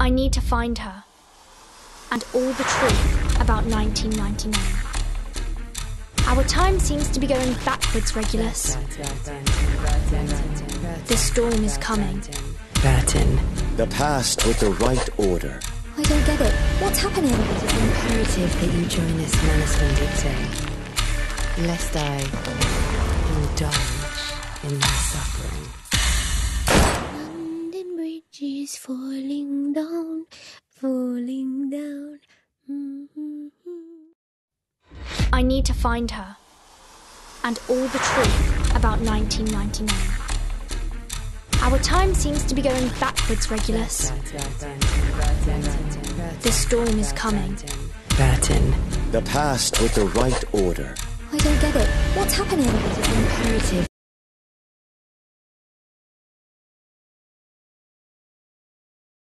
I need to find her. And all the truth about 1999. Our time seems to be going backwards, Regulus. The storm is coming. Vertin, The past with the right order. I don't get it. What's happening? it is imperative that you join us, Manus Vindictae, lest I indulge in my suffering. London Bridge is falling down, falling down. Mm-hmm. I need to find her. And all the truth about 1999. Our time seems to be going backwards, Regulus. The storm is coming. Vertin, The past with the right order. I don't get it. What's happening? it is imperative